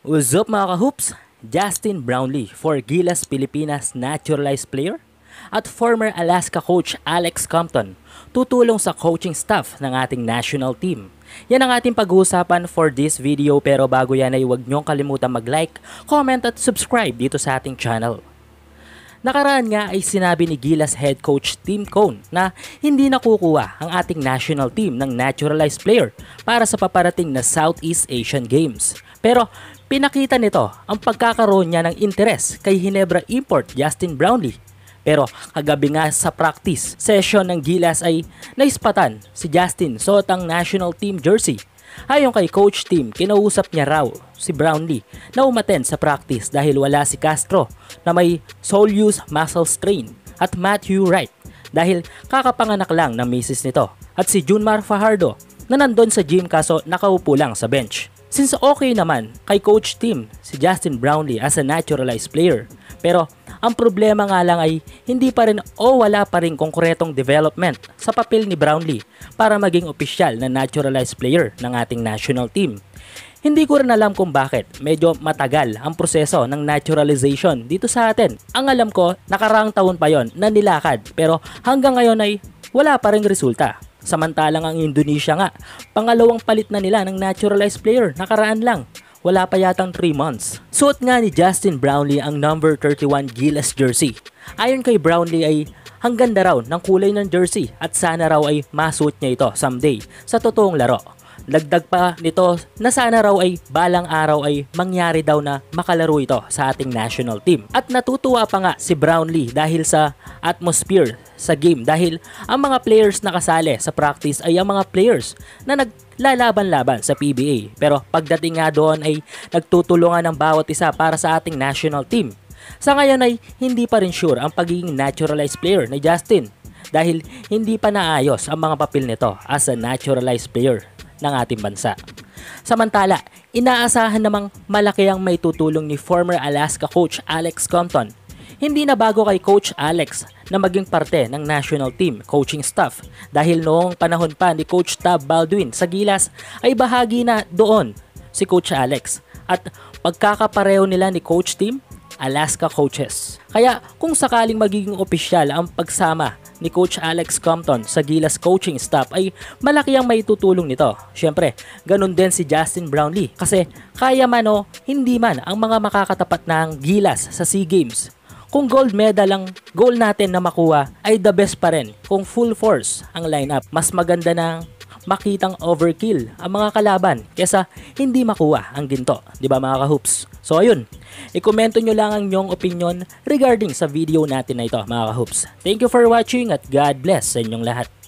What's up mga ka-hoops? Justin Brownlee for Gilas Pilipinas naturalized player at former Alaska coach Alex Compton tutulong sa coaching staff ng ating national team. Yan ang ating pag-uusapan for this video pero bago yan ay huwag niyong kalimutan mag-like, comment at subscribe dito sa ating channel. Nakaraan nga ay sinabi ni Gilas head coach Tim Cone na hindi nakukuha ang ating national team ng naturalized player para sa paparating na Southeast Asian Games. Pero pinakita nito ang pagkakaroon niya ng interes kay Hinebra import Justin Brownlee. Pero kagabi nga sa practice session ng Gilas ay naispatan si Justin suot ang national team jersey Ayon kay Coach Tim, kinausap niya raw si Brownlee na umaten sa practice dahil wala si Castro na may soleus muscle strain at Matthew Wright dahil kakapanganak lang ng misis nito at si Junmar Fajardo na nandun sa gym kaso nakaupo lang sa bench. Since okay naman kay Coach Tim si Justin Brownlee as a naturalized player pero ang problema nga lang ay hindi pa rin o wala pa rin konkretong development sa papel ni Brownlee para maging opisyal na naturalized player ng ating national team. Hindi ko rin alam kung bakit medyo matagal ang proseso ng naturalization dito sa atin. Ang alam ko, nakarang taon pa yon na nilakad pero hanggang ngayon ay wala pa rin resulta. Samantalang ang Indonesia nga, pangalawang palit na nila ng naturalized player nakaraan lang wala pa yatang 3 months. Suot nga ni Justin Brownlee ang number 31 Gilas jersey. Ayon kay Brownlee ay hanggang ganda raw ng kulay ng jersey at sana raw ay masuot niya ito someday sa totoong laro. Dagdag pa nito na sana raw ay balang araw ay mangyari daw na makalaro ito sa ating national team. At natutuwa pa nga si Brownlee dahil sa atmosphere sa game dahil ang mga players na kasali sa practice ay ang mga players na naglalaban-laban sa PBA. Pero pagdating nga doon ay nagtutulungan ng bawat isa para sa ating national team. Sa ngayon ay hindi pa rin sure ang pagiging naturalized player ni Justin dahil hindi pa naayos ang mga papel nito as a naturalized player ng ating bansa. Samantala, inaasahan namang malaki ang may tutulong ni former Alaska coach Alex Compton. Hindi na bago kay Coach Alex na maging parte ng national team coaching staff dahil noong panahon pa ni Coach Tab Baldwin sa Gilas ay bahagi na doon si Coach Alex at pagkakapareho nila ni Coach Tim Alaska coaches. Kaya kung sakaling magiging opisyal ang pagsama ni Coach Alex Compton sa Gilas coaching staff ay malaki ang maitutulong nito. Siyempre, ganun din si Justin Brownlee kasi kaya man o hindi man ang mga makakatapat ng Gilas sa SEA Games. Kung gold medal ang goal natin na makuha ay the best pa rin kung full force ang lineup. Mas maganda ng makitang overkill ang mga kalaban kesa hindi makuha ang ginto. Di ba mga ka-hoops? So ayun, i-komento nyo lang ang inyong opinion regarding sa video natin na ito mga ka-hoops. Thank you for watching at God bless sa inyong lahat.